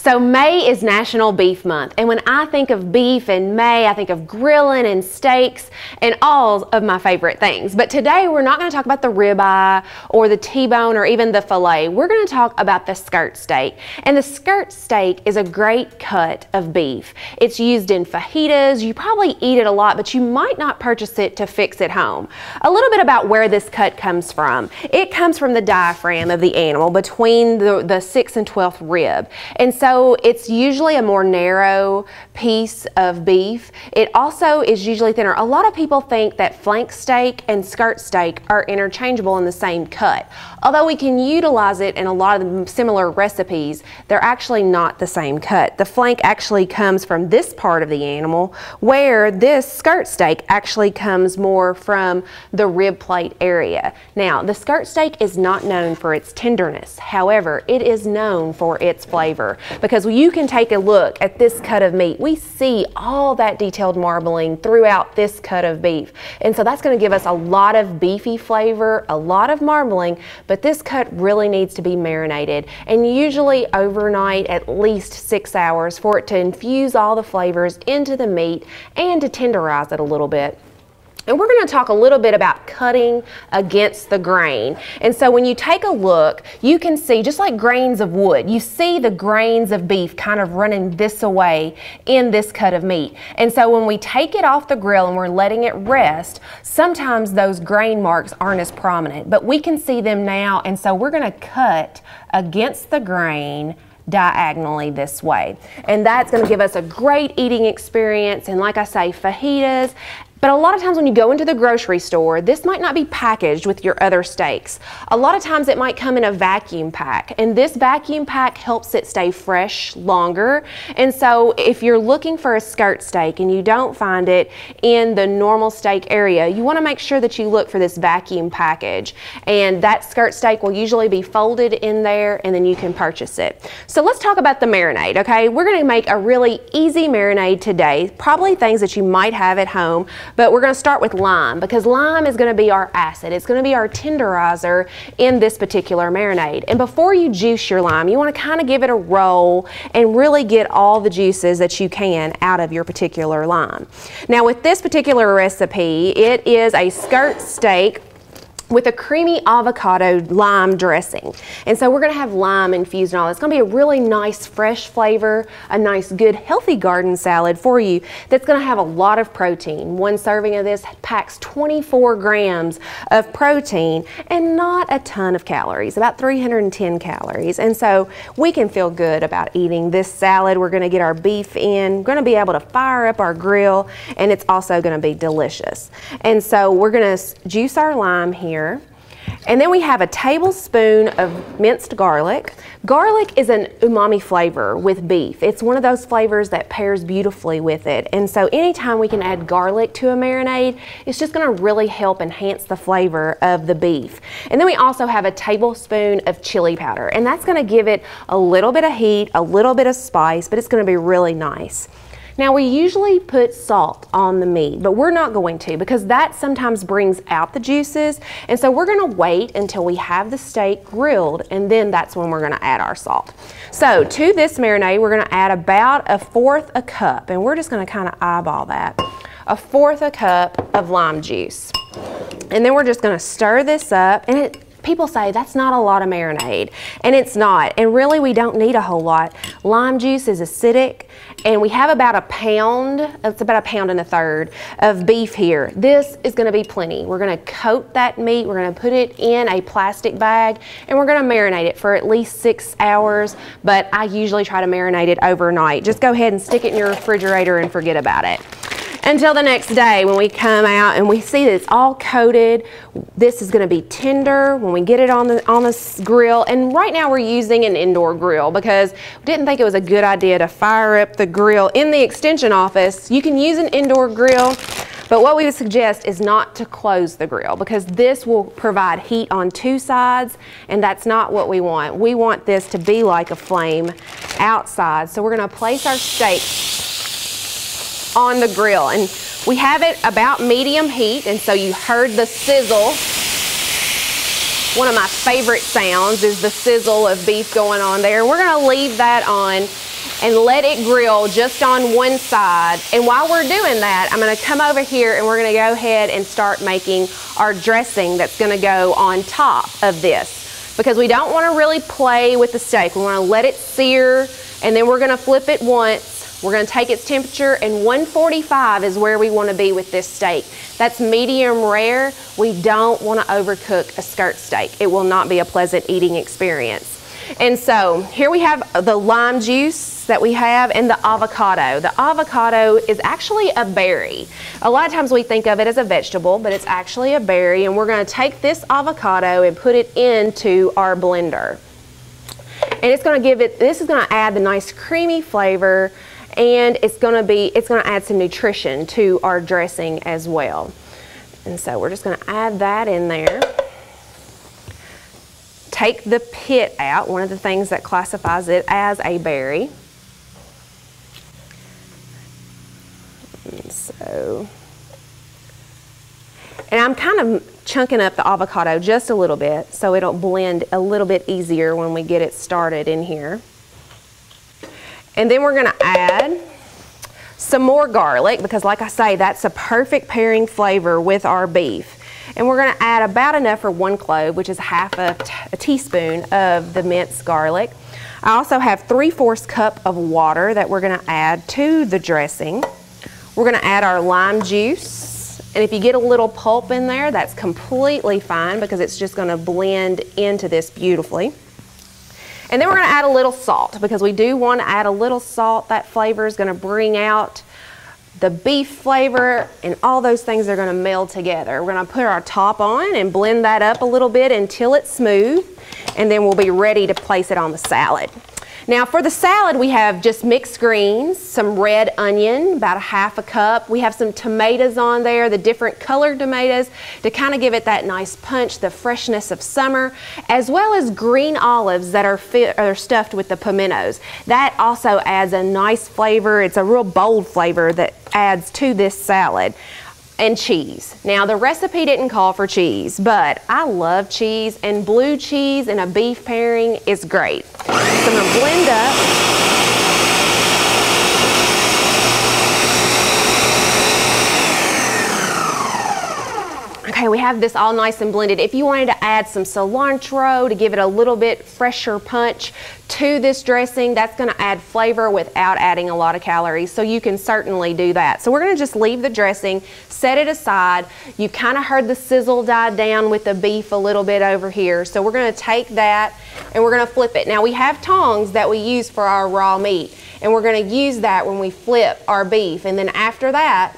So May is National Beef Month, and when I think of beef in May, I think of grilling and steaks and all of my favorite things. But today we're not going to talk about the ribeye or the T-bone or even the filet. We're going to talk about the skirt steak. And the skirt steak is a great cut of beef. It's used in fajitas. You probably eat it a lot, but you might not purchase it to fix at home. A little bit about where this cut comes from. It comes from the diaphragm of the animal between the, the 6th and 12th rib. And so so it's usually a more narrow piece of beef. It also is usually thinner. A lot of people think that flank steak and skirt steak are interchangeable in the same cut. Although we can utilize it in a lot of similar recipes, they're actually not the same cut. The flank actually comes from this part of the animal, where this skirt steak actually comes more from the rib plate area. Now, the skirt steak is not known for its tenderness. However, it is known for its flavor because you can take a look at this cut of meat. We see all that detailed marbling throughout this cut of beef. And so that's going to give us a lot of beefy flavor, a lot of marbling, but this cut really needs to be marinated and usually overnight at least six hours for it to infuse all the flavors into the meat and to tenderize it a little bit. And we're going to talk a little bit about cutting against the grain. And so when you take a look, you can see just like grains of wood, you see the grains of beef kind of running this away in this cut of meat. And so when we take it off the grill and we're letting it rest, sometimes those grain marks aren't as prominent, but we can see them now. And so we're going to cut against the grain diagonally this way. And that's going to give us a great eating experience. And like I say, fajitas but a lot of times when you go into the grocery store, this might not be packaged with your other steaks. A lot of times it might come in a vacuum pack, and this vacuum pack helps it stay fresh longer. And so if you're looking for a skirt steak and you don't find it in the normal steak area, you want to make sure that you look for this vacuum package. And that skirt steak will usually be folded in there, and then you can purchase it. So let's talk about the marinade, okay? We're going to make a really easy marinade today, probably things that you might have at home. But we're going to start with lime because lime is going to be our acid. It's going to be our tenderizer in this particular marinade. And before you juice your lime, you want to kind of give it a roll and really get all the juices that you can out of your particular lime. Now with this particular recipe, it is a skirt steak with a creamy avocado lime dressing. And so we're gonna have lime infused and all. It's gonna be a really nice fresh flavor, a nice good healthy garden salad for you that's gonna have a lot of protein. One serving of this packs 24 grams of protein and not a ton of calories, about 310 calories. And so we can feel good about eating this salad. We're gonna get our beef in, we're gonna be able to fire up our grill and it's also gonna be delicious. And so we're gonna juice our lime here here. And then we have a tablespoon of minced garlic. Garlic is an umami flavor with beef. It's one of those flavors that pairs beautifully with it. And so anytime we can add garlic to a marinade, it's just gonna really help enhance the flavor of the beef. And then we also have a tablespoon of chili powder. And that's gonna give it a little bit of heat, a little bit of spice, but it's gonna be really nice. Now we usually put salt on the meat, but we're not going to because that sometimes brings out the juices. And so we're gonna wait until we have the steak grilled and then that's when we're gonna add our salt. So to this marinade, we're gonna add about a fourth a cup and we're just gonna kind of eyeball that. A fourth a cup of lime juice. And then we're just gonna stir this up and it people say that's not a lot of marinade, and it's not. And really, we don't need a whole lot. Lime juice is acidic, and we have about a pound, it's about a pound and a third of beef here. This is gonna be plenty. We're gonna coat that meat, we're gonna put it in a plastic bag, and we're gonna marinate it for at least six hours, but I usually try to marinate it overnight. Just go ahead and stick it in your refrigerator and forget about it until the next day when we come out and we see that it's all coated. This is going to be tender when we get it on the on the grill. And right now we're using an indoor grill because we didn't think it was a good idea to fire up the grill in the extension office. You can use an indoor grill. But what we would suggest is not to close the grill because this will provide heat on two sides and that's not what we want. We want this to be like a flame outside. So we're gonna place our steak on the grill. And we have it about medium heat, and so you heard the sizzle one of my favorite sounds is the sizzle of beef going on there. We're gonna leave that on and let it grill just on one side. And while we're doing that, I'm gonna come over here and we're gonna go ahead and start making our dressing that's gonna go on top of this. Because we don't wanna really play with the steak. We wanna let it sear and then we're gonna flip it once we're gonna take its temperature and 145 is where we wanna be with this steak. That's medium rare. We don't wanna overcook a skirt steak. It will not be a pleasant eating experience. And so here we have the lime juice that we have and the avocado. The avocado is actually a berry. A lot of times we think of it as a vegetable, but it's actually a berry. And we're gonna take this avocado and put it into our blender. And it's gonna give it, this is gonna add the nice creamy flavor and it's gonna be, it's gonna add some nutrition to our dressing as well. And so we're just gonna add that in there take the pit out, one of the things that classifies it as a berry. And so, and I'm kind of chunking up the avocado just a little bit so it'll blend a little bit easier when we get it started in here. And then we're gonna add some more garlic because like I say, that's a perfect pairing flavor with our beef. And we're gonna add about enough for one clove, which is half a, teaspoon of the minced garlic. I also have 3 fourths cup of water that we're gonna add to the dressing. We're gonna add our lime juice. And if you get a little pulp in there, that's completely fine because it's just gonna blend into this beautifully. And then we're gonna add a little salt because we do wanna add a little salt. That flavor is gonna bring out the beef flavor and all those things are gonna meld together. We're gonna put our top on and blend that up a little bit until it's smooth and then we'll be ready to place it on the salad. Now for the salad, we have just mixed greens, some red onion, about a half a cup. We have some tomatoes on there, the different colored tomatoes to kind of give it that nice punch, the freshness of summer, as well as green olives that are, are stuffed with the pimentos. That also adds a nice flavor. It's a real bold flavor that adds to this salad and cheese. Now the recipe didn't call for cheese, but I love cheese and blue cheese in a beef pairing is great. So I'm gonna blend up Okay, we have this all nice and blended. If you wanted to add some cilantro to give it a little bit fresher punch to this dressing, that's gonna add flavor without adding a lot of calories. So you can certainly do that. So we're gonna just leave the dressing, set it aside. You've kind of heard the sizzle die down with the beef a little bit over here. So we're gonna take that and we're gonna flip it. Now we have tongs that we use for our raw meat and we're gonna use that when we flip our beef. And then after that,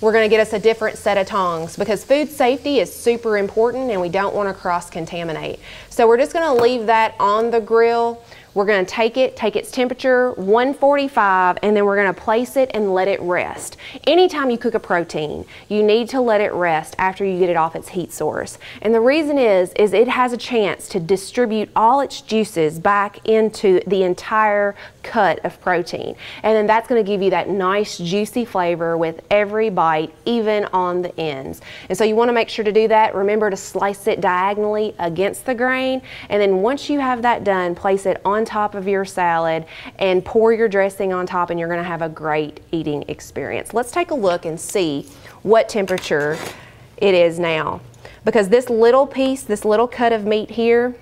we're going to get us a different set of tongs because food safety is super important and we don't want to cross contaminate. So we're just going to leave that on the grill we're going to take it, take its temperature, 145, and then we're going to place it and let it rest. Anytime you cook a protein, you need to let it rest after you get it off its heat source. And the reason is, is it has a chance to distribute all its juices back into the entire cut of protein. And then that's going to give you that nice juicy flavor with every bite, even on the ends. And so you want to make sure to do that. Remember to slice it diagonally against the grain. And then once you have that done, place it on top of your salad and pour your dressing on top and you're gonna have a great eating experience. Let's take a look and see what temperature it is now. Because this little piece, this little cut of meat here,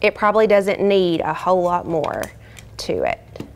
it probably doesn't need a whole lot more to it.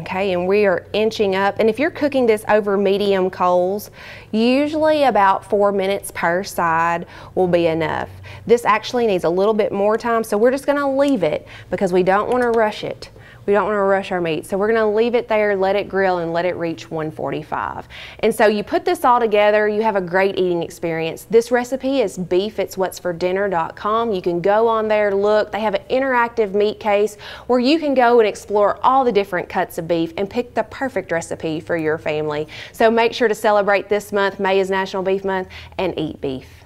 Okay, and we are inching up. And if you're cooking this over medium coals, usually about four minutes per side will be enough. This actually needs a little bit more time, so we're just gonna leave it because we don't wanna rush it. We don't want to rush our meat. So we're going to leave it there, let it grill, and let it reach 145. And so you put this all together, you have a great eating experience. This recipe is beef. It's beefitswhatsfordinner.com. You can go on there, look. They have an interactive meat case where you can go and explore all the different cuts of beef and pick the perfect recipe for your family. So make sure to celebrate this month. May is National Beef Month and eat beef.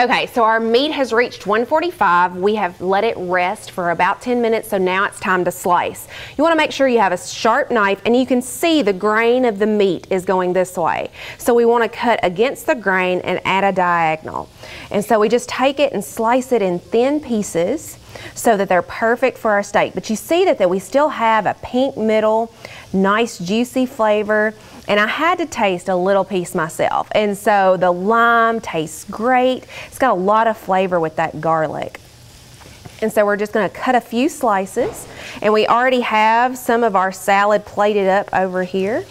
Okay, so our meat has reached 145. We have let it rest for about 10 minutes, so now it's time to slice. You wanna make sure you have a sharp knife and you can see the grain of the meat is going this way. So we wanna cut against the grain and at a diagonal. And so we just take it and slice it in thin pieces so that they're perfect for our steak. But you see that, that we still have a pink middle, nice juicy flavor and I had to taste a little piece myself. And so the lime tastes great. It's got a lot of flavor with that garlic. And so we're just gonna cut a few slices and we already have some of our salad plated up over here.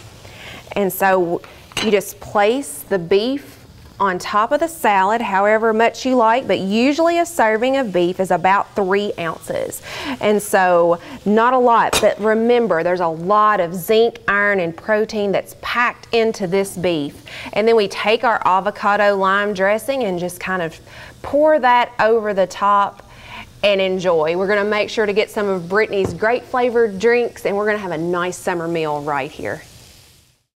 And so you just place the beef on top of the salad, however much you like, but usually a serving of beef is about three ounces. And so not a lot, but remember there's a lot of zinc, iron, and protein that's packed into this beef. And then we take our avocado lime dressing and just kind of pour that over the top and enjoy. We're gonna make sure to get some of Brittany's great flavored drinks and we're gonna have a nice summer meal right here.